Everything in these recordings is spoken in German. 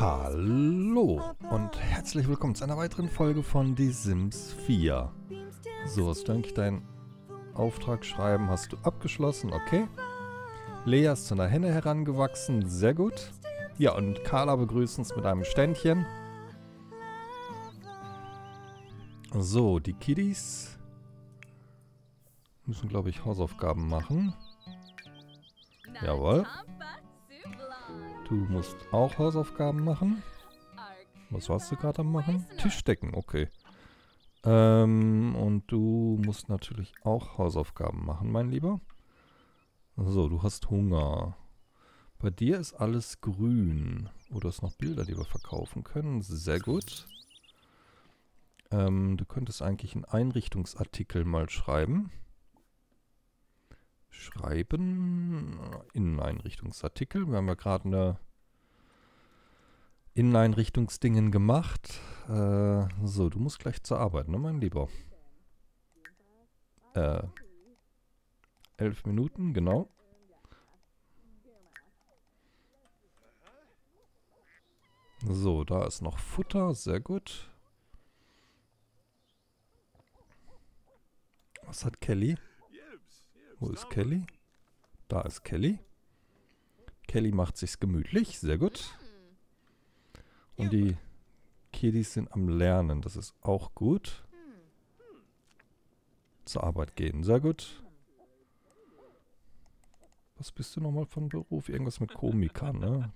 Hallo und herzlich willkommen zu einer weiteren Folge von Die Sims 4. So, hast du eigentlich deinen Auftrag schreiben? Hast du abgeschlossen? Okay. Lea ist zu einer Henne herangewachsen. Sehr gut. Ja, und Carla begrüßt uns mit einem Ständchen. So, die Kiddies müssen, glaube ich, Hausaufgaben machen. Jawohl. Du musst auch Hausaufgaben machen. Was warst du gerade am machen? Tischdecken, okay. Ähm, und du musst natürlich auch Hausaufgaben machen, mein Lieber. So, du hast Hunger. Bei dir ist alles grün. Oh, du hast noch Bilder, die wir verkaufen können. Sehr gut. Ähm, du könntest eigentlich einen Einrichtungsartikel mal schreiben. Schreiben. Inneneinrichtungsartikel. Wir haben ja gerade eine Inneneinrichtungsdingen gemacht. Äh, so, du musst gleich zur Arbeit, ne, mein Lieber? Äh, elf Minuten, genau. So, da ist noch Futter, sehr gut. Was hat Kelly? Wo ist Kelly? Da ist Kelly. Kelly macht sich's gemütlich, sehr gut. Und die Kiddies sind am Lernen, das ist auch gut. Zur Arbeit gehen, sehr gut. Was bist du nochmal von Beruf? Irgendwas mit Komiker, ne?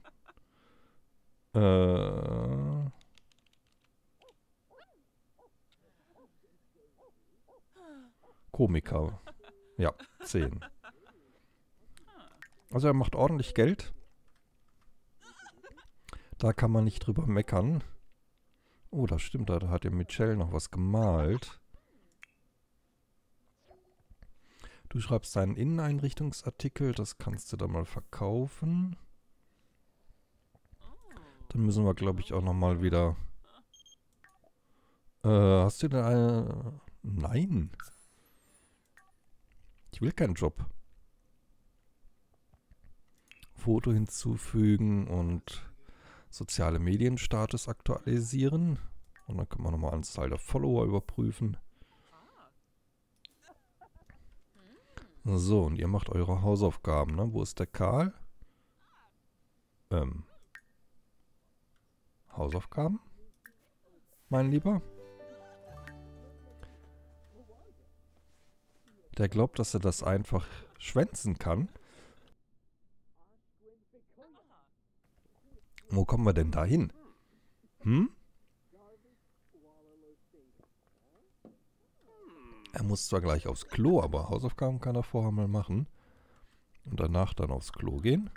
Äh... Komiker. Ja, 10. Also er macht ordentlich Geld. Da kann man nicht drüber meckern. Oh, das stimmt, da hat ja Michelle noch was gemalt. Du schreibst deinen Inneneinrichtungsartikel, das kannst du dann mal verkaufen. Dann müssen wir, glaube ich, auch nochmal wieder... Äh, hast du denn eine... Nein. Ich will keinen Job. Foto hinzufügen und soziale Medienstatus aktualisieren. Und dann können wir nochmal Anzahl der Follower überprüfen. So, und ihr macht eure Hausaufgaben, ne? Wo ist der Karl? Ähm. Hausaufgaben? Mein Lieber? Der glaubt, dass er das einfach schwänzen kann. Wo kommen wir denn da hin? Hm? Er muss zwar gleich aufs Klo, aber Hausaufgaben kann er vorher mal machen. Und danach dann aufs Klo gehen.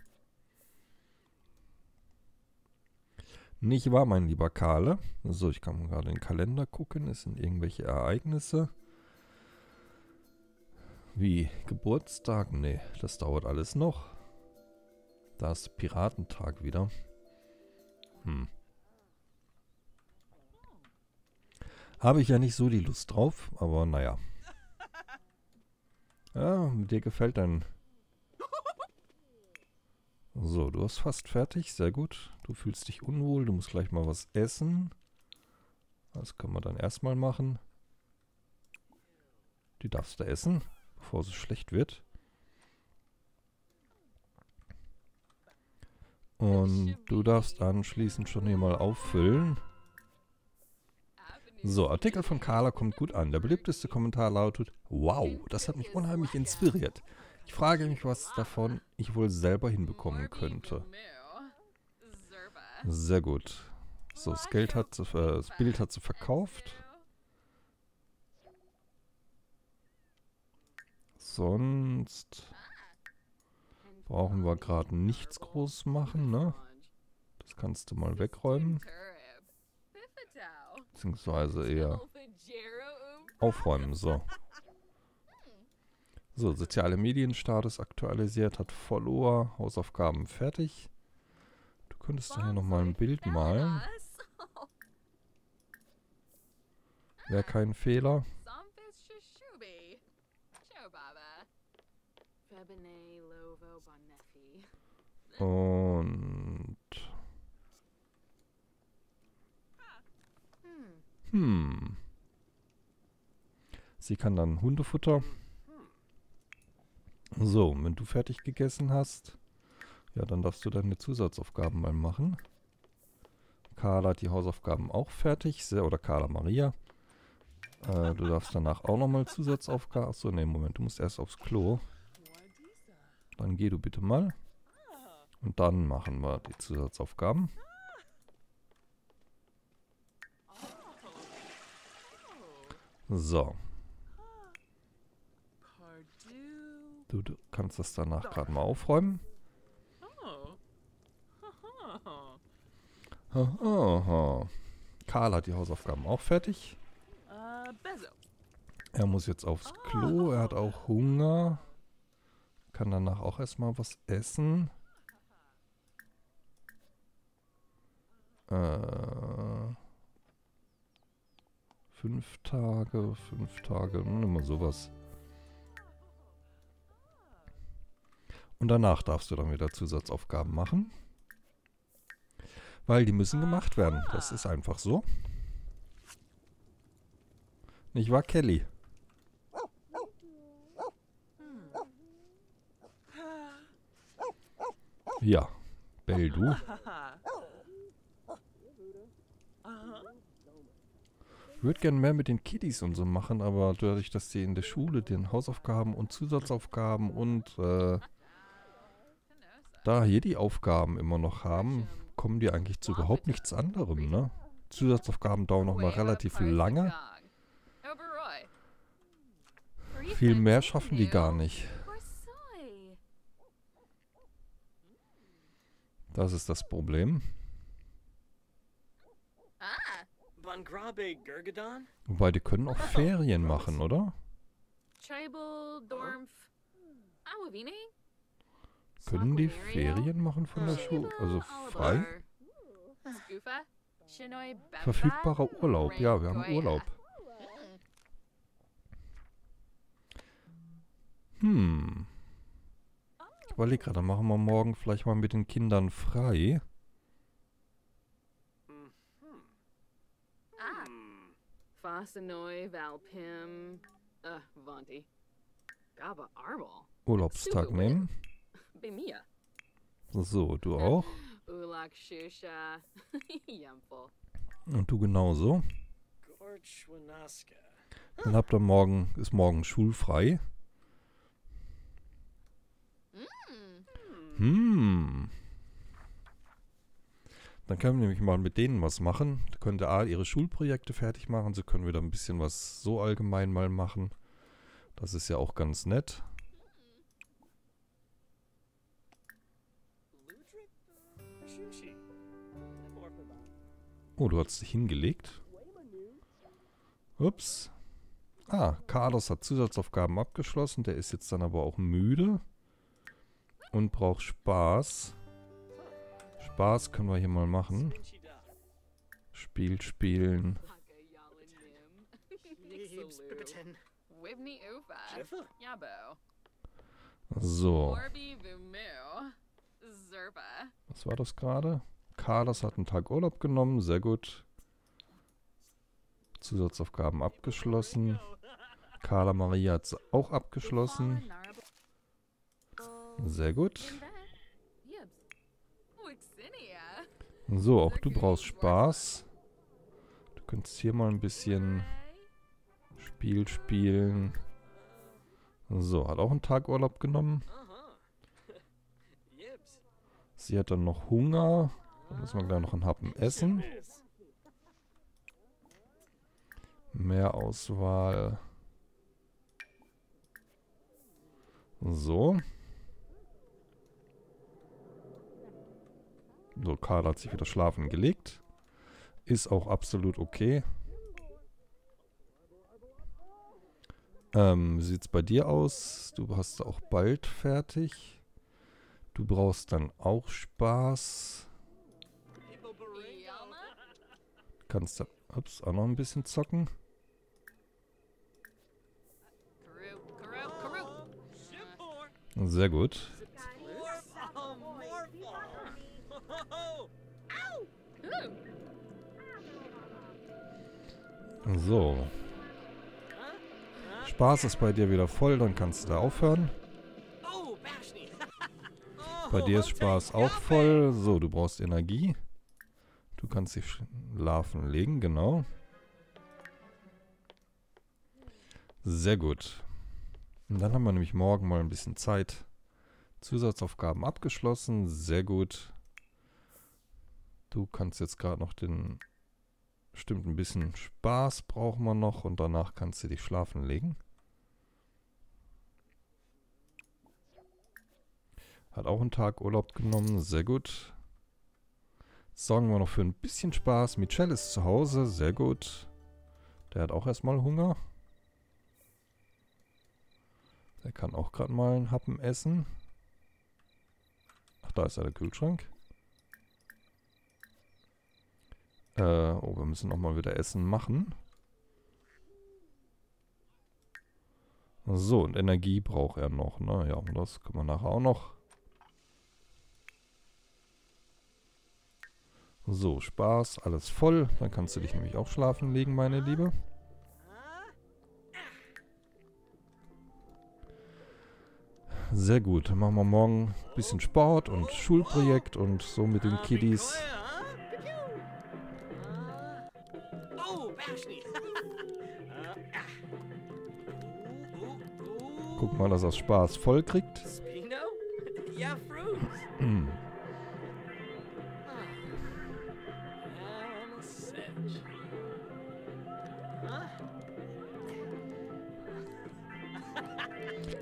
Nicht wahr, mein lieber Karle? So, ich kann gerade in den Kalender gucken. Es sind irgendwelche Ereignisse. Wie Geburtstag? Nee, das dauert alles noch. Da ist Piratentag wieder. Hm. Habe ich ja nicht so die Lust drauf, aber naja. Ja, dir gefällt dein... So, du hast fast fertig, sehr gut. Du fühlst dich unwohl, du musst gleich mal was essen. Das können wir dann erstmal machen. Die darfst du essen bevor es schlecht wird. Und du darfst anschließend schon hier mal auffüllen. So, Artikel von Carla kommt gut an. Der beliebteste Kommentar lautet, wow, das hat mich unheimlich inspiriert. Ich frage mich, was davon ich wohl selber hinbekommen könnte. Sehr gut. So, das, Geld hat äh, das Bild hat sie verkauft. Sonst brauchen wir gerade nichts groß machen, ne? Das kannst du mal wegräumen. Beziehungsweise eher aufräumen, so. So, soziale Medienstatus aktualisiert, hat Follower, Hausaufgaben fertig. Du könntest hier nochmal ein Bild malen. Wäre kein Fehler. Und Hm. Sie kann dann Hundefutter. So, wenn du fertig gegessen hast, ja, dann darfst du deine Zusatzaufgaben mal machen. Carla hat die Hausaufgaben auch fertig. Oder Carla Maria. Äh, du darfst danach auch nochmal Zusatzaufgaben. Achso, ne, Moment, du musst erst aufs Klo. Dann geh du bitte mal. Und dann machen wir die Zusatzaufgaben. So. Du, du kannst das danach gerade mal aufräumen. Aha. Karl hat die Hausaufgaben auch fertig. Er muss jetzt aufs Klo. Er hat auch Hunger. Kann danach auch erstmal was essen. Äh, fünf Tage, fünf Tage, immer sowas. Und danach darfst du dann wieder Zusatzaufgaben machen. Weil die müssen gemacht werden. Das ist einfach so. Nicht wahr, Kelly? Ja, Bell, du. Ich würde gerne mehr mit den Kiddies und so machen, aber dadurch, dass sie in der Schule den Hausaufgaben und Zusatzaufgaben und äh, da hier die Aufgaben immer noch haben, kommen die eigentlich zu überhaupt nichts anderem, ne? Zusatzaufgaben dauern nochmal relativ lange. Viel mehr schaffen die gar nicht. Das ist das Problem. Wobei, die können auch Ferien machen, oder? Können die Ferien machen von der Schule? Also frei? Verfügbarer Urlaub. Ja, wir haben Urlaub. Hm. Ich überlege gerade, machen wir morgen vielleicht mal mit den Kindern frei. Urlaubstag nehmen. So, du auch? Und du genauso. Dann habt ihr morgen, ist morgen schulfrei. Hm. Dann können wir nämlich mal mit denen was machen. Da könnt ihr A, ihre Schulprojekte fertig machen. Sie können wieder ein bisschen was so allgemein mal machen. Das ist ja auch ganz nett. Oh, du hast dich hingelegt. Ups. Ah, Carlos hat Zusatzaufgaben abgeschlossen. Der ist jetzt dann aber auch müde. Und braucht Spaß. Spaß können wir hier mal machen. Spiel spielen. So. Was war das gerade? Carlos hat einen Tag Urlaub genommen. Sehr gut. Zusatzaufgaben abgeschlossen. Carla Maria hat sie auch abgeschlossen. Sehr gut. So, auch du brauchst Spaß. Du könntest hier mal ein bisschen Spiel spielen. So, hat auch einen Tag Urlaub genommen. Sie hat dann noch Hunger. Dann müssen wir gleich noch einen Happen essen. Mehr Auswahl. So. So, Karl hat sich wieder schlafen gelegt. Ist auch absolut okay. Ähm, wie sieht's bei dir aus? Du hast auch bald fertig. Du brauchst dann auch Spaß. Kannst du ups, auch noch ein bisschen zocken. Sehr gut. So. Spaß ist bei dir wieder voll, dann kannst du da aufhören. Bei dir ist Spaß auch voll. So, du brauchst Energie. Du kannst dich schlafen legen, genau. Sehr gut. Und dann haben wir nämlich morgen mal ein bisschen Zeit. Zusatzaufgaben abgeschlossen. Sehr gut. Du kannst jetzt gerade noch den... Stimmt, ein bisschen Spaß brauchen wir noch und danach kannst du dich schlafen legen. Hat auch einen Tag Urlaub genommen, sehr gut. Sorgen wir noch für ein bisschen Spaß. Michelle ist zu Hause, sehr gut. Der hat auch erstmal Hunger. Der kann auch gerade mal einen Happen essen. Ach, da ist ja der Kühlschrank. Äh, oh, wir müssen nochmal wieder Essen machen. So, und Energie braucht er noch, ne? Ja, das können wir nachher auch noch. So, Spaß, alles voll. Dann kannst du dich nämlich auch schlafen legen, meine Liebe. Sehr gut. Dann machen wir morgen ein bisschen Sport und Schulprojekt und so mit den Kiddies. Guck mal, dass er Spaß voll kriegt. Hm.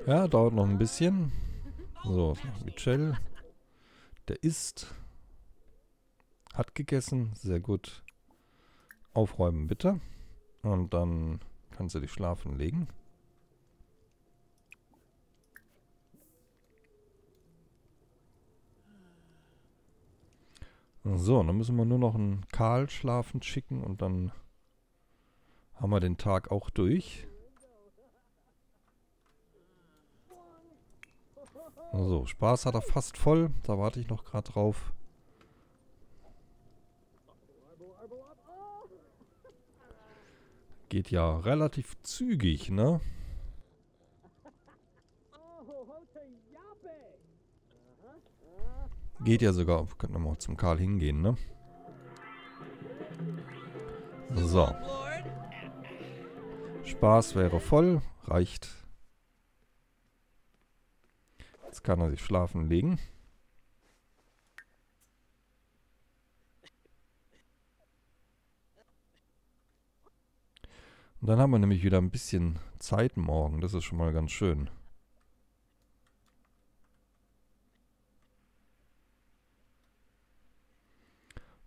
Ja, dauert noch ein bisschen. So, Michelle. Der isst. Hat gegessen. Sehr gut. Aufräumen bitte. Und dann kannst du dich schlafen legen. So, dann müssen wir nur noch einen Karl schlafen schicken und dann haben wir den Tag auch durch. So, Spaß hat er fast voll. Da warte ich noch gerade drauf. Geht ja relativ zügig, ne? Geht ja sogar. Wir könnten mal zum Karl hingehen, ne? So. Spaß wäre voll. Reicht Jetzt kann er sich schlafen legen. Und dann haben wir nämlich wieder ein bisschen Zeit morgen. Das ist schon mal ganz schön.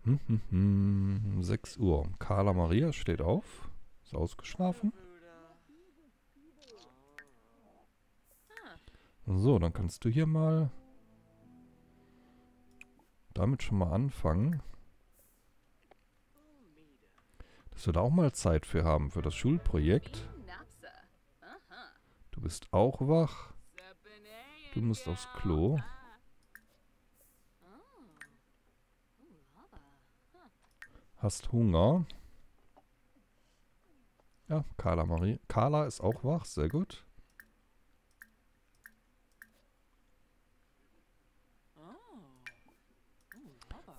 Hm, hm, hm. 6 Uhr. Carla Maria steht auf. Ist ausgeschlafen. So, dann kannst du hier mal damit schon mal anfangen. Dass wir da auch mal Zeit für haben, für das Schulprojekt. Du bist auch wach. Du musst aufs Klo. Hast Hunger. Ja, Carla Marie. Carla ist auch wach, sehr gut.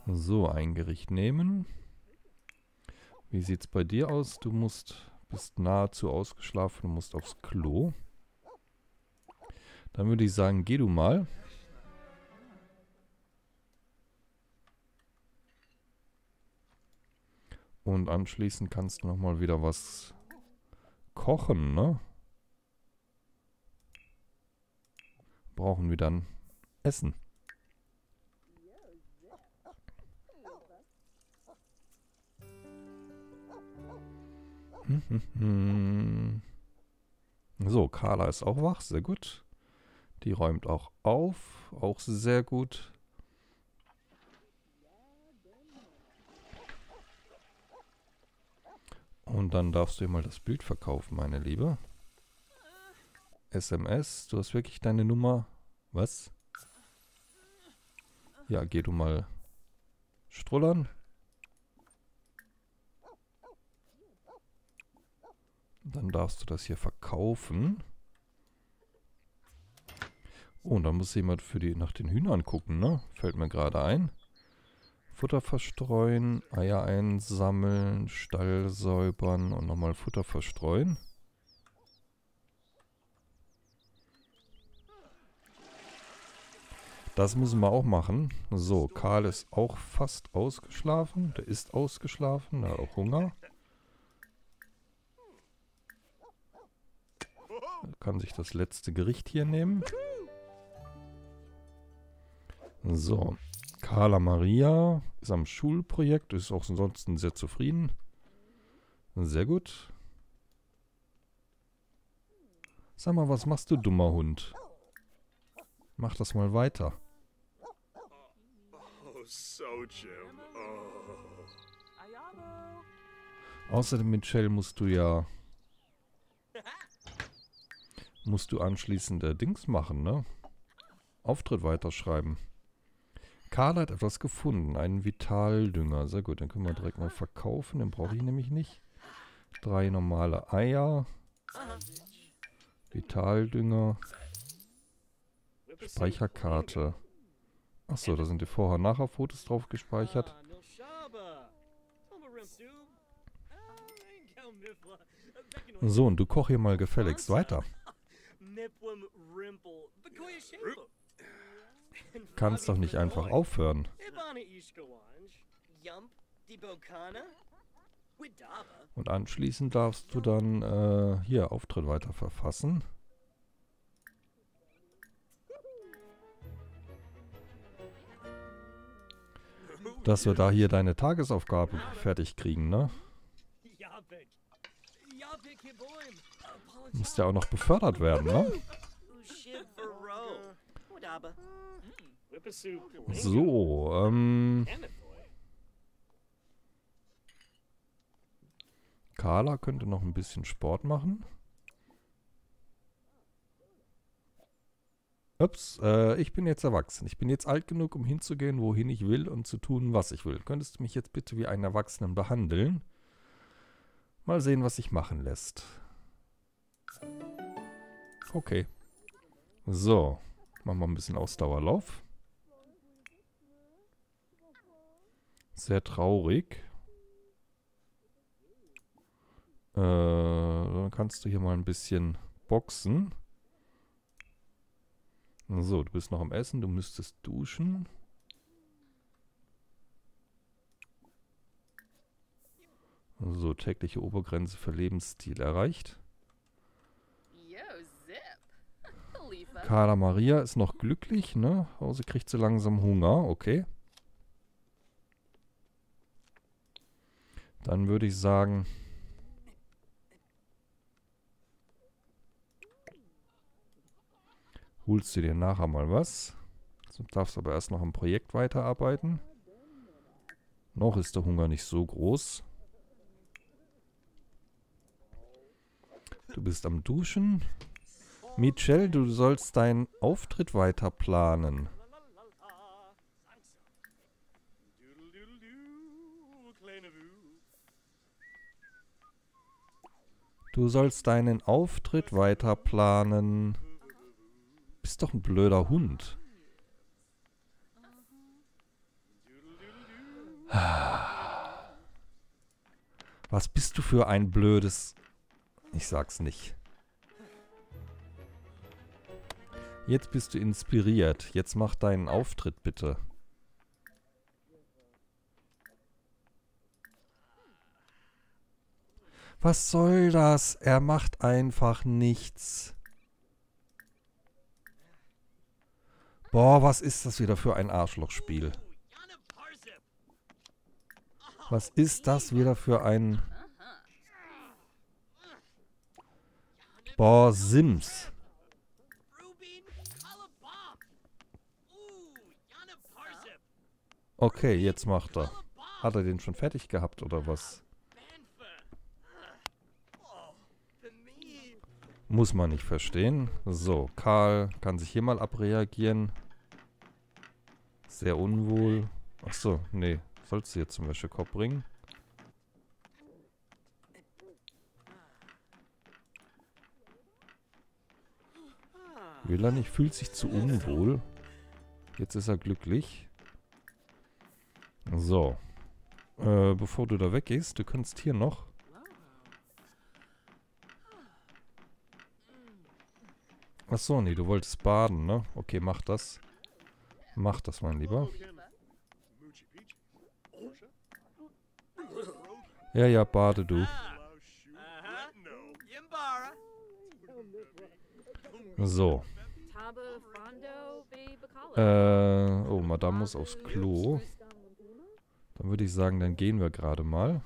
So, ein Gericht nehmen. Wie sieht's bei dir aus? Du musst, bist nahezu ausgeschlafen, du musst aufs Klo. Dann würde ich sagen, geh du mal. Und anschließend kannst du nochmal wieder was kochen, ne? Brauchen wir dann Essen. So, Carla ist auch wach, sehr gut. Die räumt auch auf, auch sehr gut. Und dann darfst du dir mal das Bild verkaufen, meine Liebe. SMS, du hast wirklich deine Nummer. Was? Ja, geh du mal strullern. Dann darfst du das hier verkaufen. Oh, und dann muss jemand für die nach den Hühnern gucken, ne? Fällt mir gerade ein. Futter verstreuen, Eier einsammeln, Stall säubern und nochmal Futter verstreuen. Das müssen wir auch machen. So, Karl ist auch fast ausgeschlafen. Der ist ausgeschlafen, der hat auch Hunger. Er kann sich das letzte Gericht hier nehmen. So, Carla Maria ist am Schulprojekt, ist auch ansonsten sehr zufrieden. Sehr gut. Sag mal, was machst du, dummer Hund? Mach das mal weiter. Außerdem, Michelle, musst du ja... Musst du anschließend äh, Dings machen, ne? Auftritt weiterschreiben. Karl hat etwas gefunden. Einen Vitaldünger. Sehr gut, den können wir direkt mal verkaufen. Den brauche ich nämlich nicht. Drei normale Eier. Vitaldünger. Speicherkarte. Achso, da sind die Vorher-Nachher-Fotos drauf gespeichert. So, und du koch hier mal gefälligst weiter. Kannst doch nicht einfach aufhören. Und anschließend darfst du dann äh, hier Auftritt weiter verfassen. Dass wir da hier deine Tagesaufgabe fertig kriegen, ne? Muss ja auch noch befördert werden, ne? So, ähm... Carla könnte noch ein bisschen Sport machen. Ups, äh, ich bin jetzt erwachsen. Ich bin jetzt alt genug, um hinzugehen, wohin ich will und zu tun, was ich will. Könntest du mich jetzt bitte wie einen Erwachsenen behandeln? Mal sehen, was sich machen lässt. Okay. So, machen wir ein bisschen Ausdauerlauf. Sehr traurig. Äh, dann kannst du hier mal ein bisschen boxen. So, du bist noch am Essen, du müsstest duschen. So, tägliche Obergrenze für Lebensstil erreicht. Carla Maria ist noch glücklich, ne? Sie kriegt so langsam Hunger, okay. Dann würde ich sagen... Holst du dir nachher mal was. Du darfst aber erst noch am Projekt weiterarbeiten. Noch ist der Hunger nicht so groß. Du bist am Duschen. Michelle, du sollst deinen Auftritt weiter planen. Du sollst deinen Auftritt weiter planen. Bist doch ein blöder Hund. Was bist du für ein blödes... Ich sag's nicht. Jetzt bist du inspiriert. Jetzt mach deinen Auftritt bitte. Was soll das? Er macht einfach nichts. Boah, was ist das wieder für ein Arschlochspiel? Was ist das wieder für ein... Boah, Sims. Okay, jetzt macht er. Hat er den schon fertig gehabt oder was? Muss man nicht verstehen. So, Karl kann sich hier mal abreagieren. Sehr unwohl. Achso, nee. Sollst du hier zum Wäschekorb bringen? Willani fühlt sich zu unwohl. Jetzt ist er glücklich. So. Äh, bevor du da weggehst, du kannst hier noch Achso, nee, du wolltest baden, ne? Okay, mach das. Mach das, mein Lieber. Ja, ja, bade du. So. Äh, oh, Madame muss aufs Klo. Dann würde ich sagen, dann gehen wir gerade mal.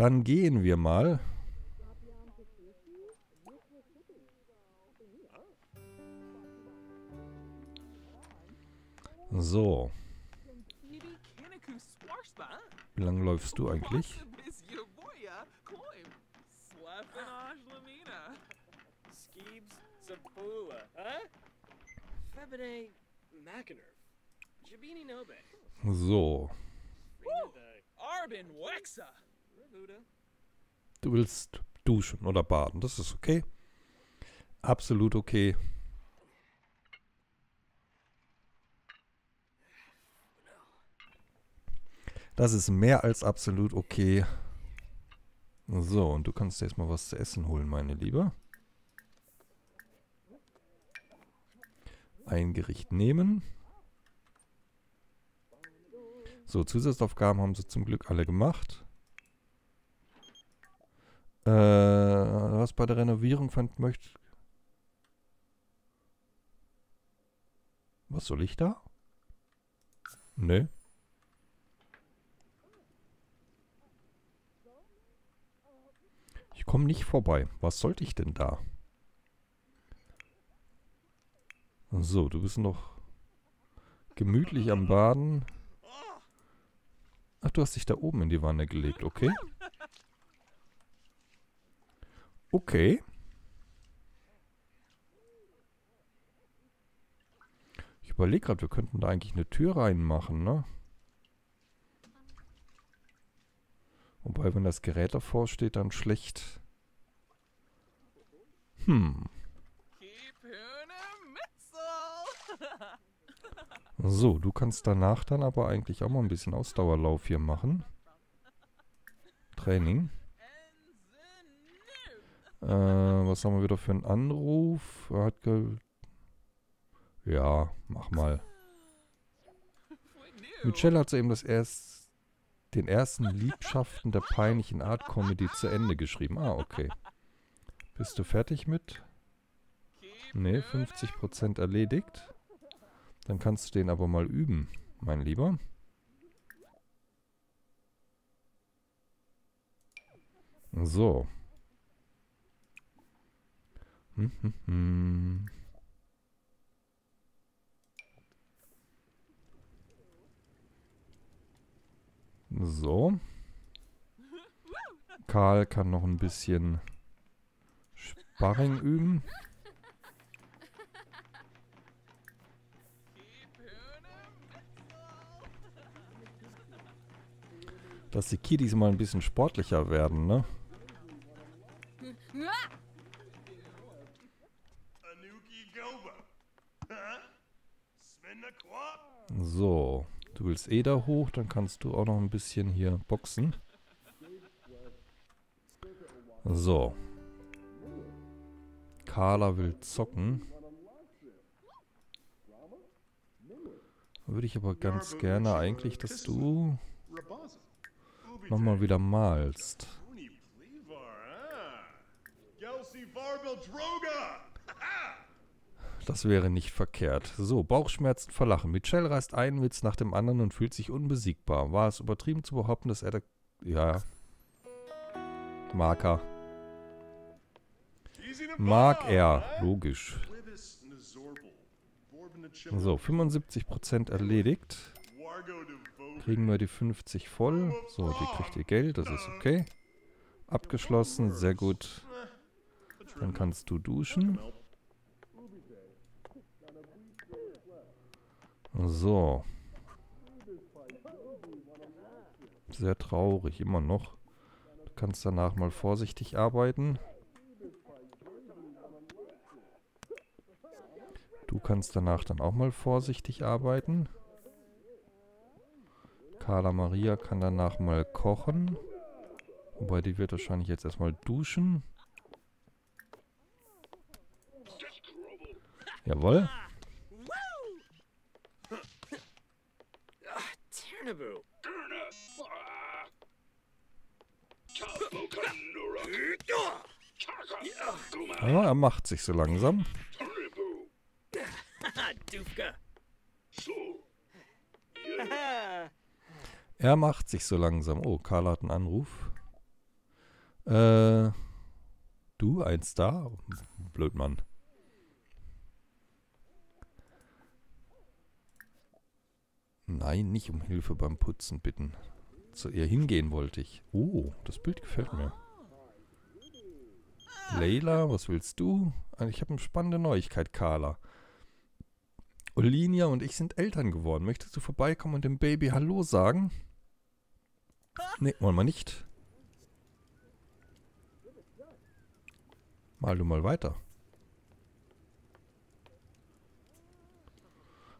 Dann gehen wir mal. So. Wie lange läufst du eigentlich? So. Du willst duschen oder baden, das ist okay. Absolut okay. Das ist mehr als absolut okay. So, und du kannst dir erstmal was zu essen holen, meine Liebe. Ein Gericht nehmen. So, Zusatzaufgaben haben sie zum Glück alle gemacht. Äh, was bei der Renovierung fand möchte. Was soll ich da? Nö. Ich komme nicht vorbei. Was sollte ich denn da? So, du bist noch gemütlich am Baden. Ach, du hast dich da oben in die Wanne gelegt, okay? Okay. Ich überlege gerade, wir könnten da eigentlich eine Tür reinmachen, ne? Wobei, wenn das Gerät davor steht, dann schlecht. Hm. So, du kannst danach dann aber eigentlich auch mal ein bisschen Ausdauerlauf hier machen. Training. Äh, was haben wir wieder für einen Anruf? Er hat ge Ja, mach mal. Michelle hat soeben das erst, den ersten Liebschaften der peinlichen Art Comedy zu Ende geschrieben. Ah, okay. Bist du fertig mit? Ne, 50% erledigt. Dann kannst du den aber mal üben, mein Lieber. So. So. Karl kann noch ein bisschen Sparring üben. Dass die Kiddies mal ein bisschen sportlicher werden, ne? So, du willst eh da hoch, dann kannst du auch noch ein bisschen hier boxen. So. Carla will zocken. Würde ich aber ganz gerne eigentlich, dass du nochmal wieder malst. Das wäre nicht verkehrt. So, Bauchschmerzen verlachen. Michelle reißt einen Witz nach dem anderen und fühlt sich unbesiegbar. War es übertrieben zu behaupten, dass er der... Ja. Marker. Mag er. Logisch. So, 75% erledigt. Kriegen wir die 50 voll. So, die kriegt ihr Geld, das ist okay. Abgeschlossen, sehr gut. Dann kannst du duschen. So. Sehr traurig, immer noch. Du kannst danach mal vorsichtig arbeiten. Du kannst danach dann auch mal vorsichtig arbeiten. Carla Maria kann danach mal kochen. Wobei die wird wahrscheinlich jetzt erstmal duschen. Jawohl. Ja, er macht sich so langsam. Er macht sich so langsam. Oh, Karl hat einen Anruf. Äh, du, eins da? Blöd, Nein, nicht um Hilfe beim Putzen bitten. Zu ihr hingehen wollte ich. Oh, das Bild gefällt mir. Leila, was willst du? Ah, ich habe eine spannende Neuigkeit, Carla. Olinia und ich sind Eltern geworden. Möchtest du vorbeikommen und dem Baby Hallo sagen? Nee, wollen wir nicht. Mal du mal weiter.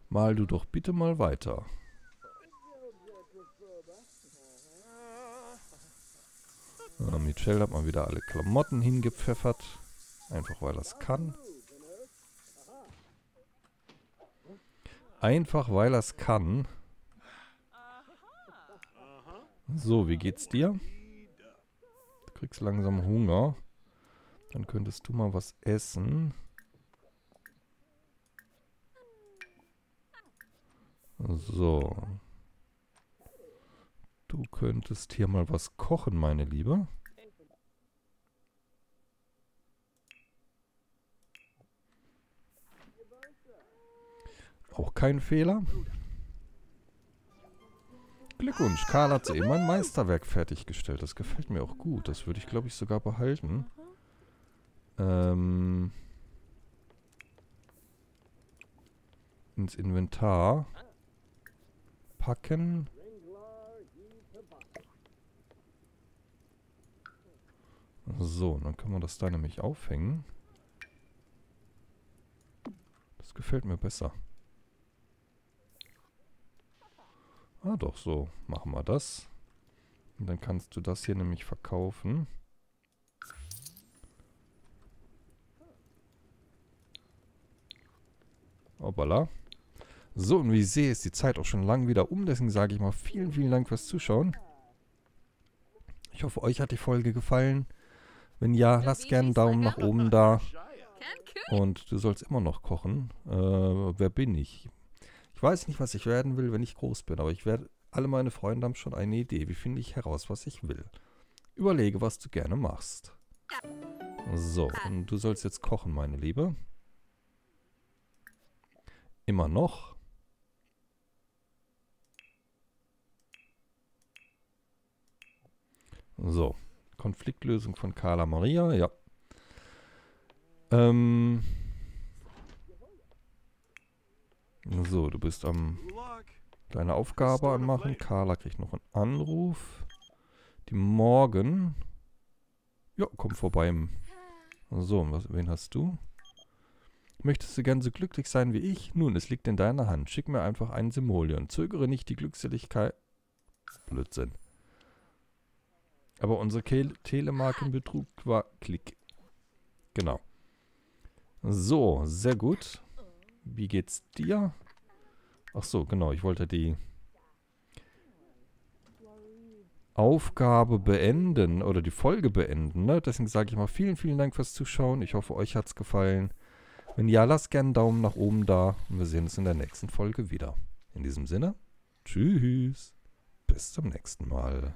Mal du doch bitte mal weiter. Michelle hat mal wieder alle Klamotten hingepfeffert. Einfach weil das kann. Einfach weil das kann. So, wie geht's dir? Du kriegst langsam Hunger. Dann könntest du mal was essen. So. Du könntest hier mal was kochen, meine Liebe. Auch kein Fehler. Glückwunsch, Karl hat eben ein Meisterwerk fertiggestellt. Das gefällt mir auch gut. Das würde ich, glaube ich, sogar behalten. Ähm, ins Inventar packen. So, dann können wir das da nämlich aufhängen. Das gefällt mir besser. Ah doch, so. Machen wir das. Und dann kannst du das hier nämlich verkaufen. Hoppala. So, und wie ich sehe, ist die Zeit auch schon lang wieder um. Deswegen sage ich mal vielen, vielen Dank fürs Zuschauen. Ich hoffe, euch hat die Folge gefallen. Wenn ja, lasst gerne einen Daumen nach oben da. Und du sollst immer noch kochen. Äh, wer bin ich? Ich weiß nicht, was ich werden will, wenn ich groß bin, aber ich werde, alle meine Freunde haben schon eine Idee. Wie finde ich heraus, was ich will? Überlege, was du gerne machst. So, und du sollst jetzt kochen, meine Liebe. Immer noch. So, Konfliktlösung von Carla Maria, ja. Ähm. So, du bist am deine Aufgabe anmachen. Carla kriegt noch einen Anruf. Die Morgen. Ja, komm vorbei. So, was, wen hast du? Möchtest du gern so glücklich sein wie ich? Nun, es liegt in deiner Hand. Schick mir einfach einen Simoleon. Zögere nicht die Glückseligkeit... Blödsinn. Aber unsere Telemarkenbetrug war Klick. Genau. So, sehr gut. Wie geht's dir? Ach so, genau. Ich wollte die Aufgabe beenden oder die Folge beenden. Ne? Deswegen sage ich mal vielen, vielen Dank fürs Zuschauen. Ich hoffe, euch hat's gefallen. Wenn ja, lasst gerne einen Daumen nach oben da und wir sehen uns in der nächsten Folge wieder. In diesem Sinne, tschüss. Bis zum nächsten Mal.